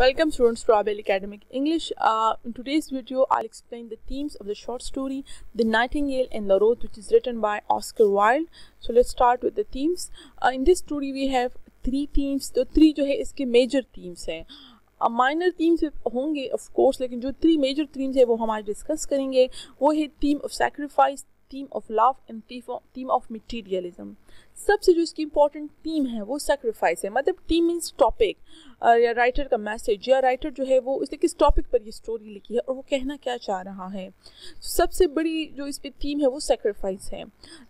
Welcome students to Abel Academic English. Uh, in today's video, I'll explain the themes of the short story The Nightingale and the Rose which is written by Oscar Wilde. So let's start with the themes. Uh, in this story we have three themes. तो three जो है इसके major themes हैं minor themes होंगे of course लेकिन जो three major themes है वो हम आज डिस्कस करेंगे वो है theme of sacrifice theme of love and theme of materialism सबसे जो इसकी इंपॉर्टेंट थीम है, वो सेक्रीफाइस है। मतलब थीम मीन्स टॉपिक या राइटर का मैसेज या राइटर जो है वो उसने किस टॉपिक पर ये स्टोरी लिखी है और वो कहना क्या चाह रहा है। सबसे बड़ी जो इस पर थीम है, वो सेक्रीफाइस है।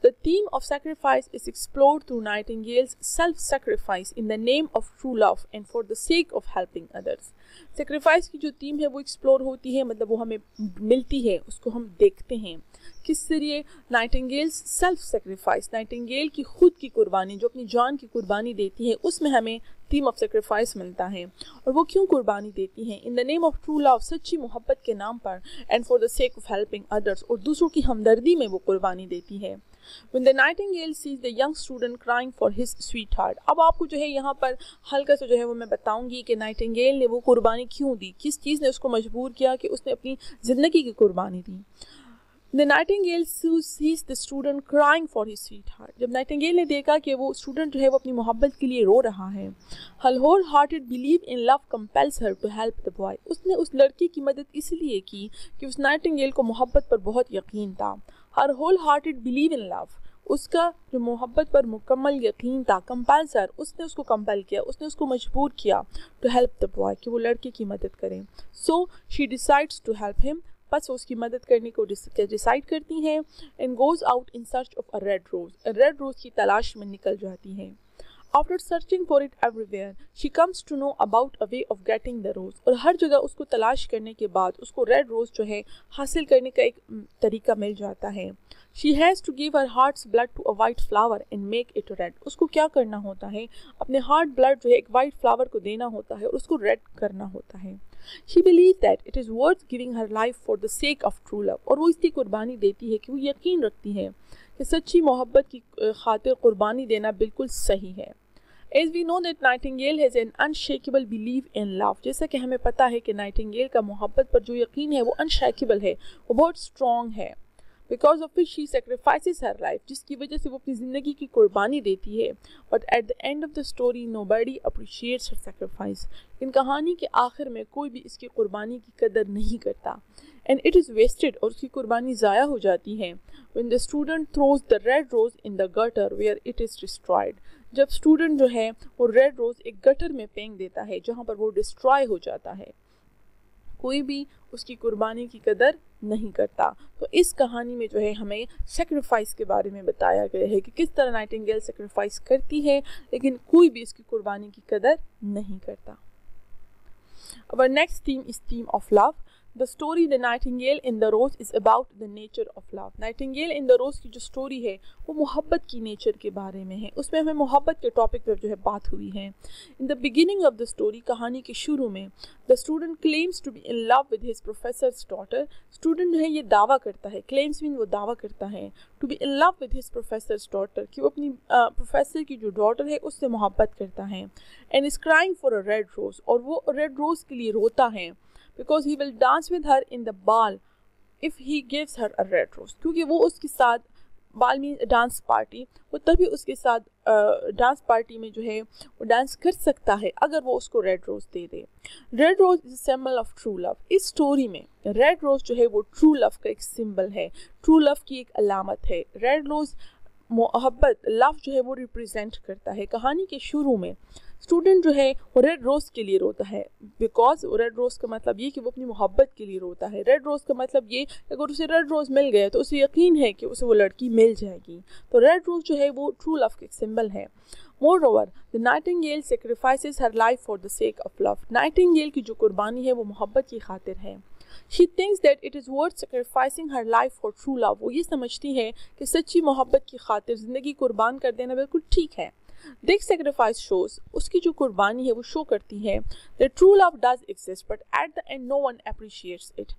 The theme of sacrifice is explored through Nightingale's self sacrifice in the name of true love and for the sake of helping others sacrifice की जो थीम है, वो एक्सप्लोर होती है मतलब वो हमें मिलती है, उसको हम देखते हैं। किस ज़रिए? नाइटिंगेल्स सेल्फ सेक्रीफाइस नाइटिंगेल की खुद की कुर्बानी जो अपनी जान की कुर्बानी देती है उसमें हमें थीम ऑफ़ सेक्रीफाइस मिलता है। और वो क्यों कुर्बानी देती हैं? In the name of true love सच्ची मोहब्बत के नाम पर and for the sake of helping others और दूसरों की हमदर्दी में वो कुर्बानी देती है। When the nightingale sees the young student crying for his sweetheart, अब आपको जो है यहाँ पर हल्का सा जो है वो मैं बताऊँगी कि नाइटिंगेल ने वो कुर्बानी क्यों दी? किस चीज़ ने उसको मजबूर किया कि उसने अपनी ज़िंदगी की कुर्बानी दी? The Nightingale sees the student crying for his sweetheart. जब नाइटिंगेल ने देखा कि वो स्टूडेंट जो है वो अपनी मोहब्बत के लिए रो रहा है whole whole hearted believe in love compels her to help the boy उसने उस लड़की की मदद इसलिए की कि उस नाइटिंगेल को मोहब्बत पर बहुत यकीन था। Her whole hearted believe in love उसका जो मोहब्बत पर मुकम्मल यकीन था कंपल्सर उसने उसको कंपल किया, उसने उसको मजबूर किया टू हेल्प द बॉय कि वो लड़के की मदद करें। So she decides to help him बस उसकी मदद करने को डिसाइड करती हैं and goes out in search of a red rose red rose की तलाश में निकल जाती हैं। After searching for it everywhere she comes to know about a way of getting the rose और हर जगह उसको तलाश करने के बाद उसको रेड रोज जो है, हासिल करने का एक तरीका मिल जाता है। She has to give her heart's blood to a white flower and make it red उसको क्या करना होता है? अपने हार्ट ब्लड जो है, एक वाइट फ्लावर को देना होता है और उसको रेड करना होता है। She believe that it is worth giving her life for the sake of true love और वो इसकी कुर्बानी देती है कि वो यकीन रखती है कि सच्ची मोहब्बत की खातिर कुर्बानी देना बिल्कुल सही है। As we know that Nightingale has an unshakable believe in love जैसा कि हमें पता है कि नाइटिंगेल का मोहब्बत पर जो यकीन है वो अनशेकेबल है, वो बहुत स्ट्रॉन्ग है। Because of which she sacrifices her life जिसकी वजह से वो अपनी ज़िंदगी की कुर्बानी देती है। But at the end of the story nobody appreciates her sacrifice in कहानी के आखिर में कोई भी इसकी कुर्बानी की कदर नहीं करता। एंड इट इज़ वेस्टेड और उसकी कुर्बानी ज़ाया हो जाती है। When the student throws the red rose in the gutter where it is destroyed, जब स्टूडेंट जो है, वो रेड रोज एक गटर में फेंक देता है, जहाँ पर वो डिस्ट्रॉय हो जाता है। कोई भी उसकी कुर्बानी की कदर नहीं करता। तो इस कहानी में जो है, हमें सेक्रीफाइस के बारे में बताया गया है कि किस तरह नाइटिंगेल सेक्रीफाइस करती है, लेकिन कोई भी इसकी कुर्बानी की कदर नहीं करता। Our next theme is theme of love. The story the Nightingale in the Rose is about the nature of love Nightingale in the Rose की जो स्टोरी है, वो मोहब्बत की नेचर के बारे में है। उसमें हमें मोहब्बत के टॉपिक पर जो है बात हुई है। In the beginning of the story कहानी के शुरू में the student claims to be in love with his professor daughter student जो है, ये दावा करता है क्लेम्स मीन वो दावा करता है to be in love with his professor daughter कि वो अपनी प्रोफेसर की जो डॉटर है, उससे मोहब्बत करता है। And is crying for a red rose और वो रेड रोज के लिए रोता है। Because he will dance with her in the ball if he gives her a red rose क्योंकि वो उसके साथ बाल मीन डांस पार्टी वो तभी उसके साथ डांस पार्टी में जो है, वो डांस कर सकता है अगर वो उसको रेड रोज दे दे। Red rose is symbol of true love इस स्टोरी में रेड रोज जो है, वो ट्रू लव का एक सिंबल है। ट्रू लव की एक अलामत है। रेड रोज मोहब्बत लव जो है, वो रिप्रेजेंट करता है। कहानी के शुरू में स्टूडेंट जो है, वो रेड रोज़ के लिए रोता है। बिकॉज़ रेड रोज़ का मतलब ये कि वो अपनी मोहब्बत के लिए रोता है। रेड रोज़ का मतलब ये, अगर उसे रेड रोज़ मिल गया तो उसे यकीन है कि उसे वो लड़की मिल जाएगी। तो रेड रोज़ जो है, वो ट्रू लव का सिंबल है। Moreover the Nightingale sacrifices her life for the sake of love Nightingale की जो कुर्बानी है, वो मोहब्बत की खातिर है। She thinks that it is worth sacrificing her life for true love वो ये समझती है कि सच्ची मोहब्बत की खातिर ज़िंदगी कुर्बान कर देना बिल्कुल ठीक है। दिस सेक्रीफाइस शोज़ उसकी जो कुर्बानी है वो शो करती है। The true love does exist but at the end no one appreciates it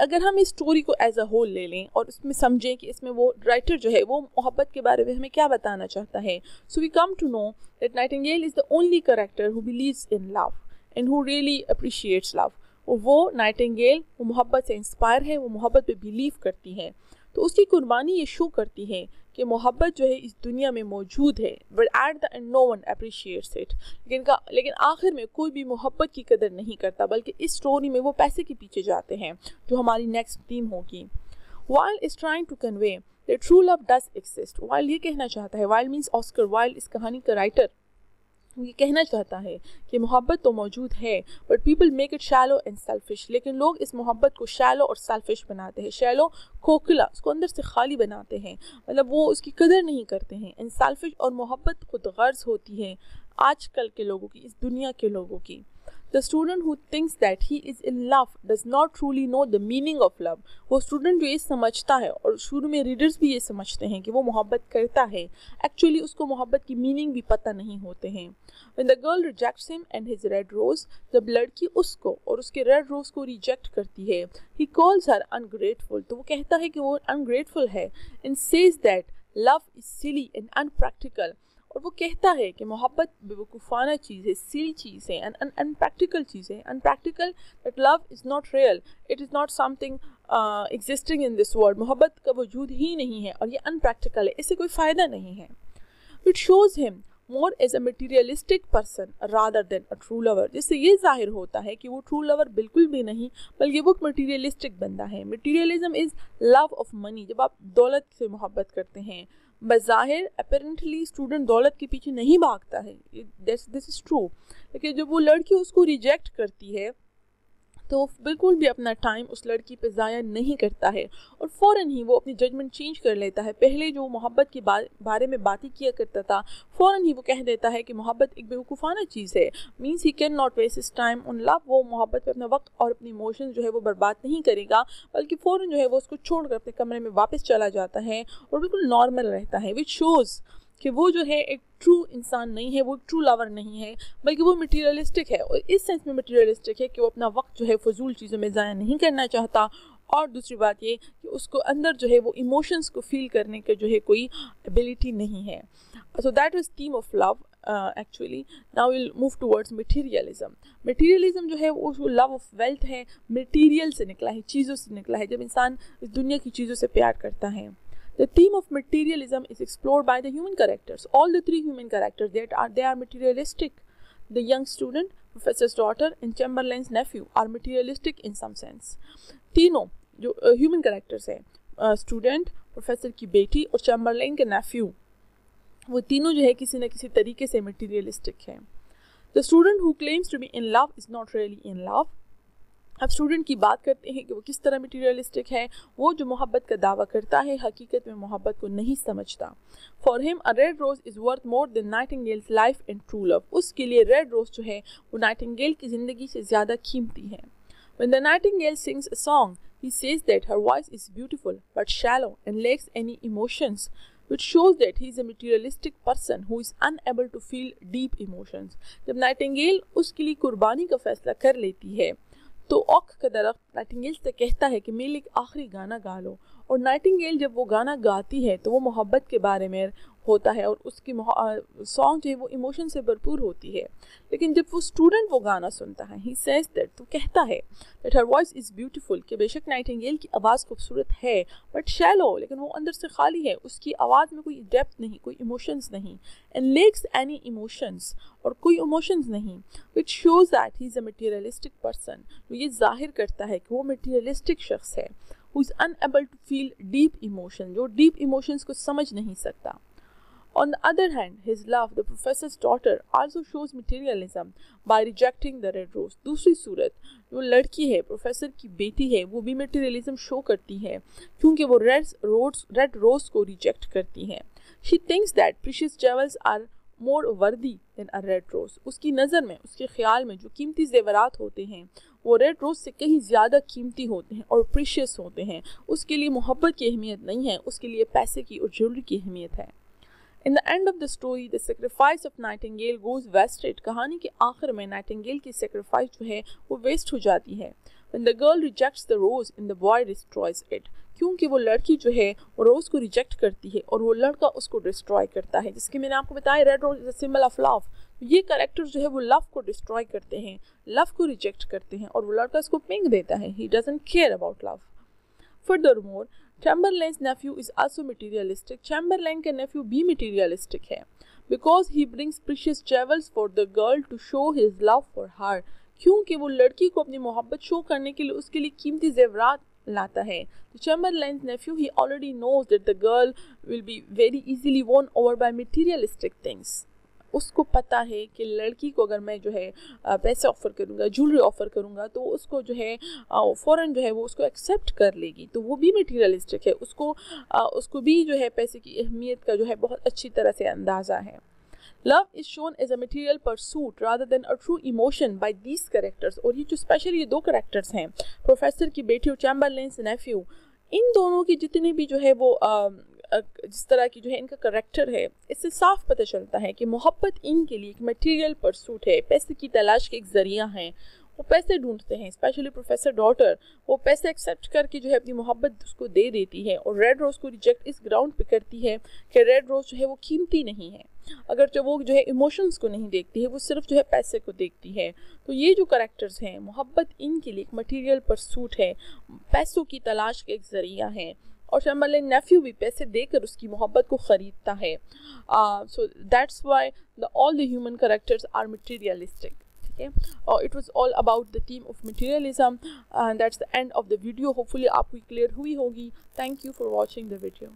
अगर हम इस स्टोरी को एज अ होल ले लें और इसमें समझें कि इसमें वो राइटर जो है, वो मोहब्बत के बारे में हमें क्या बताना चाहता है। So we come to know that Nightingale is the only character who believes in love and who really appreciates love वो नाइटिंगेल वो मोहब्बत से इंस्पायर है, वो मोहब्बत पे बिलीव करती है। तो उसकी कुर्बानी ये शो करती है कि मोहब्बत जो है इस दुनिया में मौजूद है but at the end no one appreciates it लेकिन का, लेकिन आखिर में कोई भी मोहब्बत की कदर नहीं करता, बल्कि इस स्टोरी में वो पैसे के पीछे जाते हैं, जो हमारी नेक्स्ट थीम होगी। While is trying to convey the true love does exist while ये कहना चाहता है वाइल मीन्स ऑस्कर वाइल इस कहानी का राइटर ये कहना चाहता है कि मोहब्बत तो मौजूद है but people make it shallow and selfish लेकिन लोग इस मोहब्बत को शैलो और सेल्फिश बनाते हैं। शैलो खोखला, उसको अंदर से खाली बनाते हैं। मतलब वो उसकी कदर नहीं करते हैं। एंड सेल्फिश और मोहब्बत खुद गर्ज होती है आजकल के लोगों की, इस दुनिया के लोगों की। The student who thinks that he is in love does not truly know the meaning of love. वो स्टूडेंट जो ये समझता है और शुरू में रीडर्स भी ये समझते हैं कि वो मोहब्बत करता है एक्चुअली उसको मोहब्बत की मीनिंग भी पता नहीं होते हैं When the girl rejects him and his red rose, जब लड़की उसको और उसके रेड रोज को रिजेक्ट करती है he calls her ungrateful. तो वो कहता है कि वो ungrateful है and says that love is silly and unpractical. और वो कहता है कि मोहब्बत, बेवकूफ़ाना चीज़ है सिली चीज़ है अनप्रैक्टिकल चीज़ है unpractical that love is not real it is not something existing in this world मोहब्बत का वजूद ही नहीं है और ये अनप्रैक्टिकल है। इससे कोई फ़ायदा नहीं है। It shows him more as a materialistic person rather than a true lover जिससे ये ज़ाहिर होता है कि वो ट्रू लवर बिल्कुल भी नहीं, बल्कि वो मटीरियलिस्टिक बंदा है। Materialism is love of money जब आप दौलत से मोहब्बत करते हैं बज़ाहिर अपेरेंटली स्टूडेंट दौलत के पीछे नहीं भागता है। दिस इज़ ट्रू लेकिन जब वो लड़की उसको रिजेक्ट करती है तो वो बिल्कुल भी अपना टाइम उस लड़की पे ज़ाया नहीं करता है। और फ़ौर ही वो अपनी जजमेंट चेंज कर लेता है। पहले जो मोहब्बत के बारे में बातें किया करता था फ़ौर ही वो कह देता है कि मोहब्बत एक बेवकूफ़ाना चीज़ है। Means he can not waste his time on love वो मोहब्बत पर अपना वक्त और अपनी इमोशन जो है वो बर्बाद नहीं करेगा, बल्कि फ़ौर जो है वो उसको छोड़कर अपने कमरे में वापस चला जाता है और बिल्कुल नॉर्मल रहता है विच शोज़ कि वो जो है एक ट्रू इंसान नहीं है, वो एक ट्रू लवर नहीं है, बल्कि वो मटीरियलिस्टिक है और इस सेंस में मटीरियलिस्टिक है कि वो अपना वक्त जो है फजूल चीज़ों में ज़ाया नहीं करना चाहता। और दूसरी बात ये कि उसको अंदर जो है वो इमोशंस को फील करने के जो है कोई एबिलिटी नहीं है। So that is theme of love actually now will move towards materialism materialism जो है वो लव ऑफ़ वेल्थ है मटीरियल से निकला है, चीज़ों से निकला है। जब इंसान इस दुनिया की चीज़ों से प्यार करता है The theme of materialism is explored by the human characters. All the three human characters that are they are materialistic. The young student, professor's daughter, and Chamberlain's nephew are materialistic in some sense. तीनों जो human uh, characters है student professor की बेटी और चैम्बरलाइन के नेफ्यू वो तीनों जो है किसी न किसी तरीके से मटीरियलिस्टिक है the student who claims to be in love is not really in love अब स्टूडेंट की बात करते हैं कि वो किस तरह मटीरियलिस्टिक है, वो जो मोहब्बत का दावा करता है, हकीकत में मोहब्बत को नहीं समझता। For him a red rose is worth more than nightingale life and true love उसके लिए रेड रोज़ जो है, वो नाइटिंग की ज़िंदगी से ज़्यादा कीमती है। When the nightingale sings a song he says that her voice is beautiful but shallow and lacks any emotions which shows that he is a materialistic person who is unable to feel deep emotions जब nightingale उसके लिए कुर्बानी का फैसला कर लेती है तो औख का दरख्त नाइटिंगेल से कहता है कि मेरे लिए आखिरी गाना गा लो। और नाइटिंगेल जब वो गाना गाती है तो वो मोहब्बत के बारे में होता है और उसकी सॉन्ग जो है वो इमोशन से भरपूर होती है। लेकिन जब वो स्टूडेंट वो गाना सुनता है ही सेज दैट तो कहता है that her voice is beautiful कि बेशक नाइटिंगेल की आवाज़ खूबसूरत है बट शैलो लेकिन वो अंदर से खाली है, उसकी आवाज़ में कोई डेप्थ नहीं, कोई इमोशंस नहीं एंड लेक्स एनी इमोशंस और कोई इमोशंस नहीं which shows that he is a materialistic person ये ज़ाहिर करता है कि वो मटीरियलिस्टिक शख्स है who is unable to feel deep emotion जो डीप इमोशंस को समझ नहीं सकता। On the other hand, his love, the professor's daughter, also shows materialism by rejecting the red rose. दूसरी सूरत जो लड़की है प्रोफेसर की बेटी है वो भी मटेरियलिज्म शो करती है क्योंकि वो रेड रोज रेड रोज को रिजेक्ट करती है। She thinks that precious jewels are more worthy than a red rose उसकी नज़र में उसके ख्याल में जो कीमती जेवरात होते हैं वो रेड रोज से कहीं ज़्यादा कीमती होते हैं और प्रीशियस होते हैं। उसके लिए मोहब्बत की अहमियत नहीं है उसके लिए पैसे की और ज्वेलरी की अहमियत है। In the end of the story the sacrifice of nightingale goes wasted कहानी के आखिर में नाइटिंगेल की सेक्रीफाइस जो है वो वेस्ट हो जाती है। When the girl rejects the rose and the boy destroys it क्योंकि वो लड़की जो है वो रोज को रिजेक्ट करती है और वो लड़का उसको डिस्ट्रॉय करता है जिसके मैंने आपको बताया red rose is symbol of love ये करेक्टर जो है वो लव को डिस्ट्रॉय करते हैं लव को रिजेक्ट करते हैं और वो लड़का इसको पिंक देता है। He doesn't care about love Furthermore, Chamberlain's nephew is also materialistic. Chamberlain का nephew भी materialistic है because he brings precious jewels for the girl to show his love for her. क्योंकि वो लड़की को अपनी मोहब्बत शो करने के लिए उसके लिए कीमती जेवरात लाता है तो Chamberlain's nephew he already knows that the girl will be very easily won over by materialistic things उसको पता है कि लड़की को अगर मैं जो है पैसे ऑफ़र करूँगा ज्वेलरी ऑफ़र करूँगा तो उसको जो है फ़ौर जो है वो उसको एक्सेप्ट कर लेगी। तो वो भी मटीरियलिस्टिक है। उसको उसको भी जो है पैसे की अहमियत का जो है बहुत अच्छी तरह से अंदाज़ा है। Love is shown as a material pursuit rather than a true emotion by these characters और ये जो स्पेशली ये दो करेक्टर्स हैं प्रोफेसर की बेटी और चैम्बरलेंस नेफ्यू इन दोनों की जितने भी जो है वो जिस तरह की जो है इनका करेक्टर है, इससे साफ़ पता चलता है कि मोहब्बत इनके लिए एक मटेरियल परसूट है। पैसे की तलाश के एक ज़रिया है। वो पैसे ढूंढते हैं स्पेशली प्रोफेसर डॉटर वो पैसे एक्सेप्ट करके जो है अपनी मोहब्बत उसको दे देती है और रेड रोज़ को रिजेक्ट इस ग्राउंड पे करती है कि रेड रोज़ जो है वो कीमती नहीं है। अगर जो वो जो है इमोशंस को नहीं देखती है, वो सिर्फ़ जो है पैसे को देखती है। तो ये जो करेक्टर्स हैं, मोहब्बत इनके लिए एक मटीरियल परसूट है। पैसों की तलाश का एक ज़रिया है। और शमल नेफ्यू भी पैसे देकर उसकी मोहब्बत को ख़रीदता है। So that's why the all the human characters are materialistic ठीक है? और it was all about the theme of materialism that's the end of the video hopefully आपको क्लियर हुई होगी। Thank you for watching the video